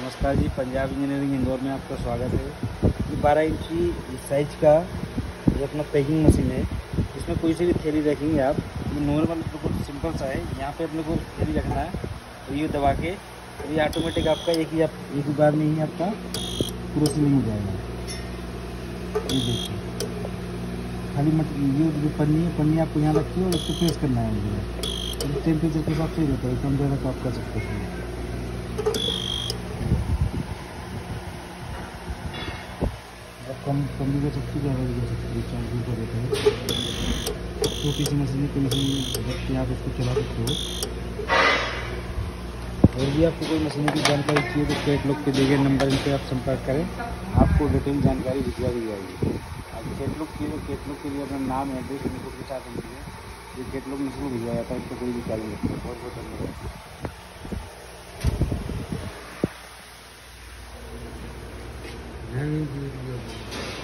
नमस्कार जी, पंजाब इंजीनियरिंग इंदौर में आपका स्वागत है। ये बारह इंची साइज़ का जो अपना पैकिंग मशीन है। इसमें कोई सी भी थैली रखेंगे आप। ये नॉर्मल बिल्कुल सिंपल सा है। यहाँ पे अपने को थैली रखना है तो ये दबा के तो ये ऑटोमेटिक आपका एक ही आप, एक ही बार में ही आपका पूरा सीलिंग हो जाएगा। खाली मट ये जो पन्नी है, पन्नी आपको यहाँ रखी है और इसको प्रेस करना है। टेम्परेचर के हिसाब से ही रहता है कम ज़्यादा तो आप कर सकते हैं? कम कम भी कर सकते हो ज़्यादा भी कर सकते हो चार्ज भी कर देते हैं। छोटी सी मशीन कोई सी रख के आप इसको चला सकते हो। और भी आपको कोई मशीनों की जानकारी चाहिए तो कैटलॉग के दिए गए नंबर इन आप संपर्क करें। आपको डिटेल जानकारी भिजवा दी जाएगी। अब कैटलॉग के कैटलॉग के लिए अपना नाम एड्रेस इनको के साथ दीजिए ये कैटलॉग मशीन को भिजवाया है इसको कोई भी नहीं बहुत बहुत धन्यवाद। very beautiful.